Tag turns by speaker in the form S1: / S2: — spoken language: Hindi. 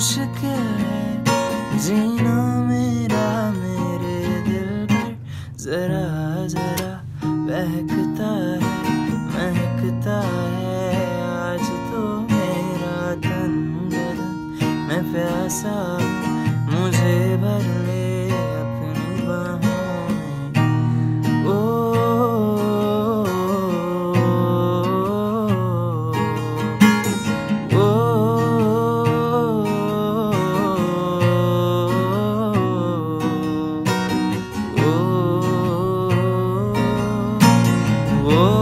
S1: मुश्किल है। जीना मेरा मेरे दिल पर जरा जरा बहकता है, महकता है। आज तो मेरा तन बदन, मैं प्यासा मुझे भरने Oh.